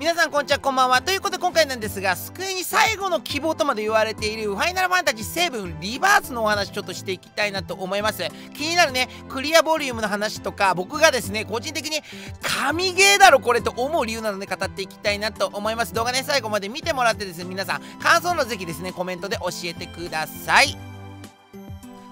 皆さんこんにちはこんばんはということで今回なんですが救いに最後の希望とまで言われているファイナルファンタジー7リバースのお話ちょっとしていきたいなと思います。気になるねクリアボリュームの話とか僕がですね個人的に神ゲーだろこれと思う理由なので語っていきたいなと思います。動画ね最後まで見てもらってですね皆さん感想のぜひですねコメントで教えてください。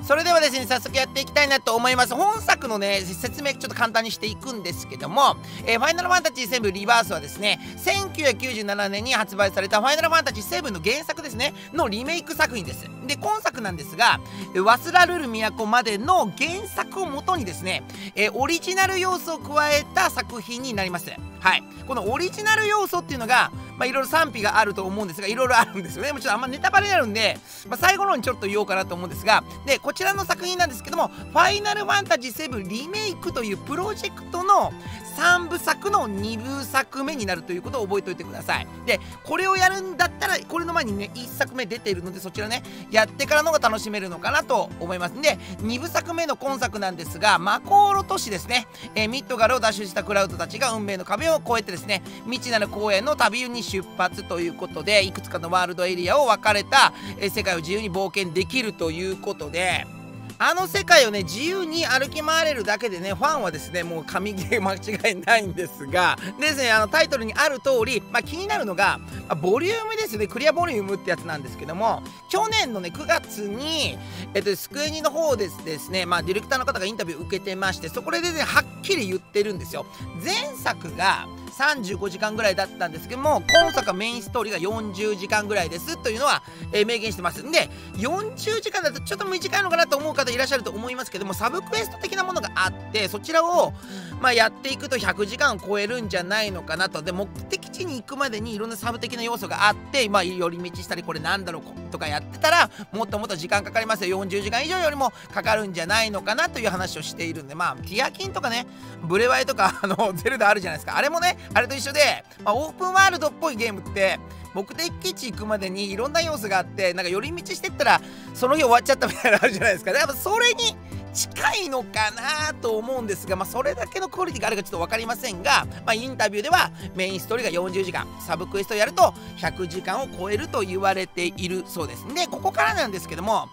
それではですね早速やっていきたいなと思います。本作のね説明ちょっと簡単にしていくんですけども、えー、ファイナルファンタジー7リバースはですね1997年に発売されたファイナルファンタジー7の原作ですね。のリメイク作品です。で今作なんですがワスラルル都までの原作をもとにですね、え、オリジナル要素を加えた作品になります。はい。このオリジナル要素っていうのがまあ、いろいろ賛否があると思うんですがいろいろあるんですよね。もちろんあんまネタバレになるんで、まあ、最後の方にちょっと言おうかなと思うんですがでこちらの作品なんですけども「ファイナルファンタジー7リメイク」というプロジェクトの3部作の2部作目になるということを覚えておいてください。でこれをやるんだったらこれの前にね1作目出ているのでそちらねやってからの方が楽しめるのかなと思います。んで2部作目の今作なんですがマコーロ都市ですね、えー、ミッドガルを脱出したクラウドたちが運命の壁を越えてですね未知なる公園の旅に出発ということでいくつかのワールドエリアを分かれた、えー、世界を自由に冒険できるということで。あの世界をね自由に歩き回れるだけでねファンはですねもう神ゲー間違いないんですがですねあのタイトルにある通り、まあ、気になるのが、まあ、ボリュームですね。クリアボリュームってやつなんですけども去年のね9月にえっとスクエニの方でですねまあディレクターの方がインタビュー受けてましてそこでねはっきり言ってるんですよ。前作が35時間ぐらいだったんですけども今作はメインストーリーが40時間ぐらいですというのは、えー、明言してます。んで40時間だとちょっと短いのかなと思う方いらっしゃると思いますけどもサブクエスト的なものがあってそちらを、まあ、やっていくと100時間を超えるんじゃないのかなと。で目的地に行くまでにいろんなサブ的な要素があって、まあ、寄り道したりこれなんだろうとかやってたらもっともっと時間かかりますよ。40時間以上よりもかかるんじゃないのかなという話をしているんで。まあティアキンとかねブレワイとか あのゼルダあるじゃないですか。あれもねあれと一緒で、まあ、オープンワールドっぽいゲームって目的地行くまでにいろんな要素があってなんか寄り道してったらその日終わっちゃったみたいなのあるじゃないですか。やっぱそれに近いのかなと思うんですが、まあ、それだけのクオリティがあるかちょっと分かりませんが、まあ、インタビューではメインストーリーが40時間サブクエストやると100時間を超えると言われているそうです。でここからなんですけども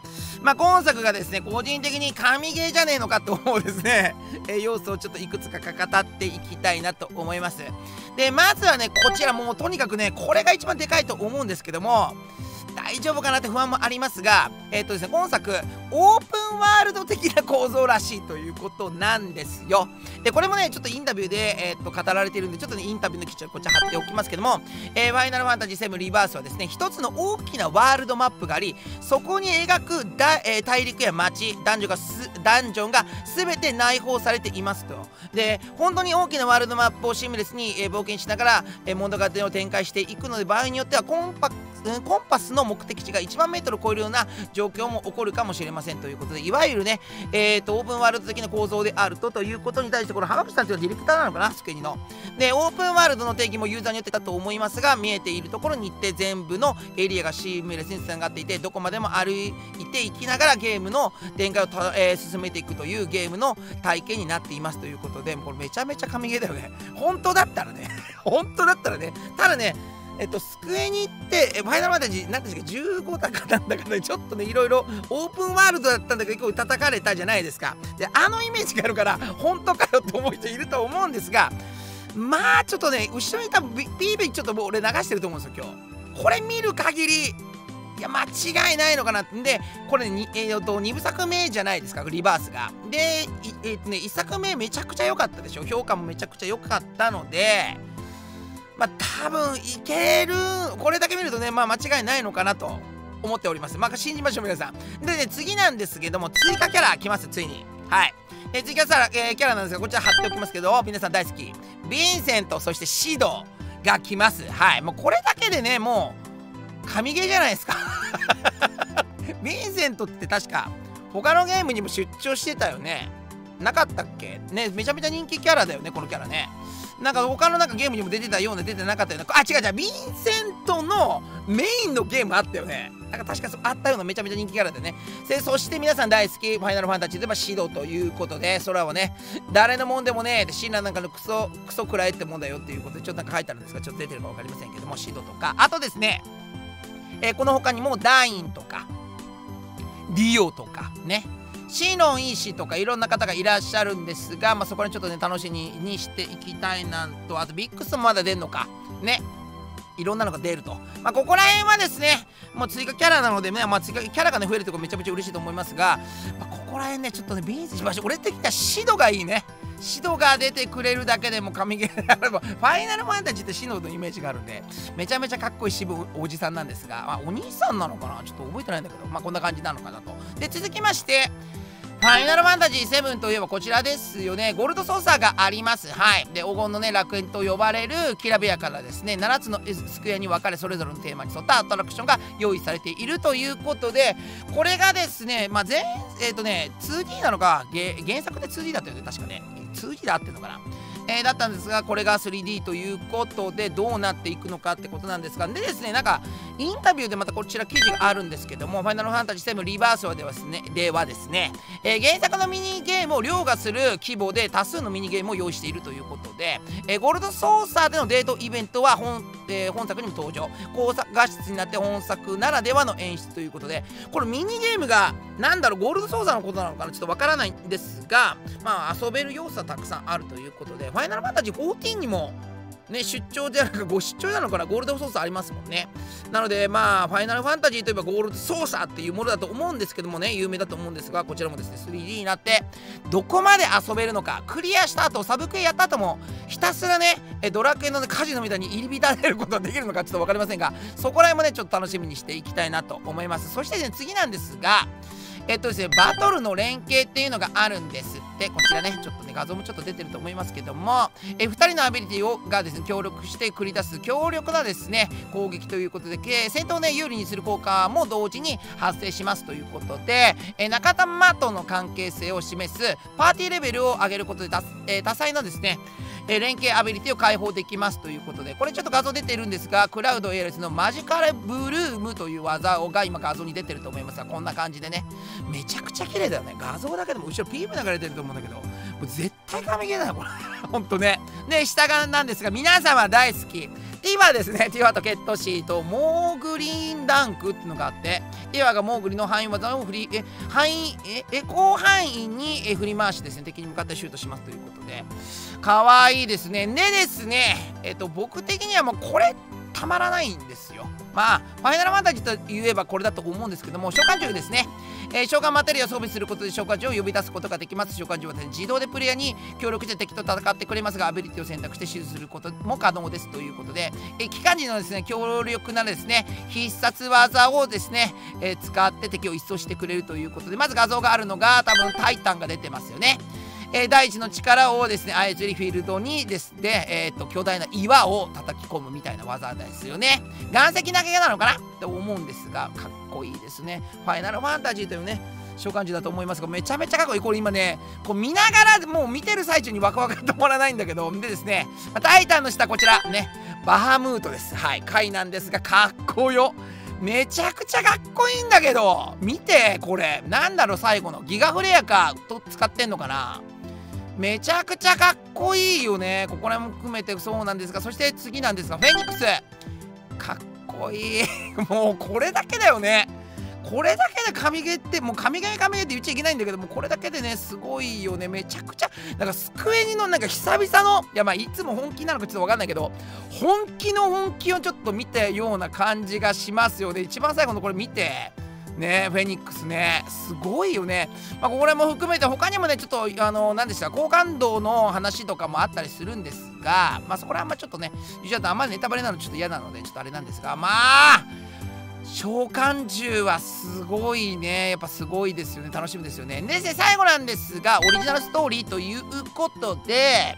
まあ、今作がですね個人的に神ゲーじゃねえのかと思うですね、え、要素をちょっといくつか語っていきたいなと思います。でまずはねこちらもうとにかくねこれが一番でかいと思うんですけども大丈夫かなって不安もありますが、えっ、とですね、今作、オープンワールド的な構造らしいということなんですよ。で、これもね、ちょっとインタビューで、えっ、と、語られているんで、ちょっとね、インタビューの記事をこっち貼っておきますけども、えー、ファイナルファンタジー7リバースはですね、一つの大きなワールドマップがあり、そこに描くだ、え大陸や街、男女がす、ダンジョンが全て内包されていますと。で、本当に大きなワールドマップをシームレスに、え冒険しながら、えー物語を展開していくので、場合によってはコンパクトコンパスの目的地が1万メートル超えるような状況も起こるかもしれませんということでいわゆるね、えーと、オープンワールド的な構造であるとということに対してこの浜口さんというのはディレクターなのかな？スクニの。でオープンワールドの定義もユーザーによってだと思いますが見えているところに行って全部のエリアがシームレスにつながっていてどこまでも歩いていきながらゲームの展開をえー、進めていくというゲームの体験になっていますということでこれめちゃめちゃ神ゲーだよね。本当だったらね。本当だったらね。ただねえっと、スクエニって、ファイナルマンタジー、なんですか、15だかなんだかで、ちょっとね、いろいろオープンワールドだったんだけど、結構叩かれたじゃないですか。で、あのイメージがあるから、本当かよって思う人いると思うんですが、まあ、ちょっとね、後ろに多分、PV ちょっともう俺流してると思うんですよ、今日。これ見る限り、いや、間違いないのかなってんで、これ、ね、えー、と、2部作目じゃないですか、リバースが。で、えー、とね、1作目めちゃくちゃ良かったでしょ。評価もめちゃくちゃ良かったので、まあ多分いける。これだけ見るとねまあ間違いないのかなと思っております。まあ信じましょう皆さん。でね次なんですけども追加キャラ来ますついに。はい。で追加キャラ,、えー、キャラなんですがこちら貼っておきますけど皆さん大好き。ヴィンセントそしてシドが来ます。はい。もうこれだけでねもう神ゲーじゃないですか。ヴィンセントって確か他のゲームにも出張してたよね。なかったっけ？ねめちゃめちゃ人気キャラだよねこのキャラね。なんか他のなんかゲームにも出てたような出てなかったような。あ違う違う。ヴィンセントのメインのゲームあったよね。なんか確かあったようなめちゃめちゃ人気キャラでね。でそして皆さん大好きファイナルファンタジーでまシドということで空はね誰のもんでもねシーナなんかのクソクソくらえってもんだよっていうことでちょっとなんか書いてあるんですがちょっと出てるか分かりませんけどもシドとか。あとですね、えー、この他にもダインとかディオとかね。シノン医師とかいろんな方がいらっしゃるんですが、まあ、そこにちょっとね楽しみにしていきたいなんとあとビッグスもまだ出んのかねいろんなのが出ると。まあ、ここら辺はですね、もう追加キャラなのでね、まあ、追加キャラがね、増えるとこめちゃめちゃ嬉しいと思いますが、まあ、ここら辺ね、ちょっとね、ビーズしましょう。俺的にはシドがいいね。シドが出てくれるだけでも神ゲーであれば ファイナルファンタジーってシドのイメージがあるんで、めちゃめちゃかっこいい渋おじさんなんですが、ま、お兄さんなのかな？ちょっと覚えてないんだけど、まあ、こんな感じなのかなと。で、続きまして、ファイナルファンタジー7といえばこちらですよね。ゴールドソーサーがあります。はい。で、黄金のね、楽園と呼ばれるきらびやからですね、7つのスクエアに分かれ、それぞれのテーマに沿ったアトラクションが用意されているということで、これがですね、まあ、全、えっ、ー、とね、2D なのか、原作で 2D だったよね、確かね。通じで合ってるのかな。えー、だったんですがこれが 3D ということでどうなっていくのかってことなんですがでですねなんかインタビューでまたこちら記事があるんですけども「ファイナルファンタジー7リバースはではですねではですね、えー、原作のミニゲームを凌駕する規模で多数のミニゲームを用意しているということで、えー、ゴールドソーサーでのデートイベントは本,、えー、本作にも登場。高画質になって本作ならではの演出ということでこれミニゲームがなんだろうゴールドソーサーのことなのかなちょっとわからないんですがまあ遊べる要素はたくさんあるということでファイナルファンタジー14にもね、出張じゃなくご出張なのかなゴールドソースありますもんね。なので、まあ、ファイナルファンタジーといえばゴールドソーサーっていうものだと思うんですけどもね、有名だと思うんですが、こちらもですね、3D になって、どこまで遊べるのか、クリアした後、サブクエやった後も、ひたすらね、ドラクエの、ね、カジノみたいに入り浸れることができるのかちょっと分かりませんが、そこら辺もね、ちょっと楽しみにしていきたいなと思います。そしてね、次なんですが、えっとですね、バトルの連携っていうのがあるんですって。こちらね、ちょっとね、画像もちょっと出てると思いますけども、え2人のアビリティをがですね、協力して繰り出す強力なですね、攻撃ということで、戦闘をね、有利にする効果も同時に発生しますということで、え仲間との関係性を示すパーティーレベルを上げることで多,、え多彩なですね、え連携アビリティを解放できますということでこれちょっと画像出てるんですがクラウドエーレスのマジカルブルームという技が今画像に出てると思いますがこんな感じでねめちゃくちゃ綺麗だよね画像だけでも後ろピーム流れてると思うんだけどもう絶対神ゲーだよこれ ほんとねで下側なんですが皆様大好きティワですね。ティワとケットシーとモーグリーンダンクっていうのがあって、ティワがモーグリの範囲技を振り、え、範囲、え、え広範囲に振り回しですね、敵に向かってシュートしますということで、かわいいですね。でですね、えっと、僕的にはもうこれ、たまらないんですよ。まあ、ファイナルファンタジーと言えばこれだと思うんですけども、召喚獣ですね。えー、召喚マテリアを装備することで召喚獣を呼び出すことができます。召喚獣は、ね、自動でプレイヤーに協力して敵と戦ってくれますが、アビリティを選択して手術することも可能ですということで、えー、機関時のですね、強力なですね、必殺技をですね、えー、使って敵を一掃してくれるということで、まず画像があるのが、多分タイタンが出てますよね。えー、大地の力をですね操りフィールドにですね、えーと、巨大な岩を叩き込むみたいな技ですよね。岩石投げなのかな？って思うんですがかっこいいですね。ファイナルファンタジーというね召喚獣だと思いますがめちゃめちゃかっこいい。これ今ねこう見ながらもう見てる最中にワクワク止まらないんだけどでですねタイタンの下こちらねバハムートです。はい貝なんですがかっこよ。めちゃくちゃかっこいいんだけど見てこれ。なんだろう最後の。ギガフレアかと使ってんのかな？めちゃくちゃかっこいいよね。ここら辺も含めてそうなんですが。そして次なんですがフェニックス。かっこいい。もうこれだけだよね。これだけで神ゲーってもう神ゲー神ゲーって言っちゃいけないんだけどもこれだけでねすごいよね。めちゃくちゃなんかスクエニのなんか久々のいやまあいつも本気なのかちょっと分かんないけど本気の本気をちょっと見たような感じがしますよね。一番最後のこれ見て。ねフェニックスね。すごいよね、まあ、これも含めて他にもねちょっとあの何でした？好感度の話とかもあったりするんですがまあそこらあんまちょっとねちょっとあんまりネタバレなのちょっと嫌なのでちょっとあれなんですがまあ召喚獣はすごいね。やっぱすごいですよね。楽しみですよね。で最後なんですがオリジナルストーリーということで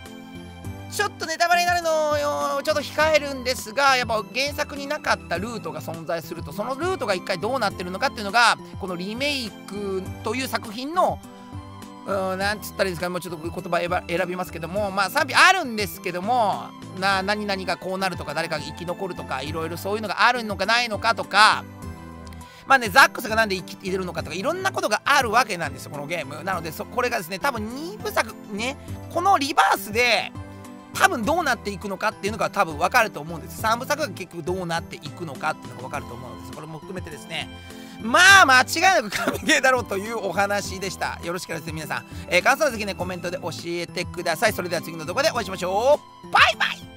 ちょっとネタバレになるのをちょっと控えるんですがやっぱ原作になかったルートが存在すると。そのルートが一回どうなってるのかっていうのがこのリメイクという作品のうんなんつったらいいですかもうちょっと言葉選びますけども。まあ賛否あるんですけどもな何々がこうなるとか誰かが生き残るとかいろいろそういうのがあるのかないのかとか。まあね、ザックスがなんで生きてるのかとかいろんなことがあるわけなんですよこのゲーム。なのでそこれがですね多分2部作ねこのリバースで多分どうなっていくのかっていうのが多分分かると思うんです。3部作が結局どうなっていくのかっていうのが分かると思うんですこれも含めてですね。まあ間違いなく神ゲーだろうというお話でした。よろしければですね皆さん、えー、感想はぜひねコメントで教えてください。それでは次の動画でお会いしましょう。バイバイ。